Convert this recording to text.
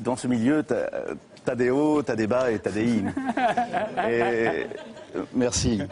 dans ce milieu, t'as as des hauts, t'as des bas et t'as des hymnes. Et, euh, merci.